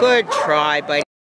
Good try, buddy.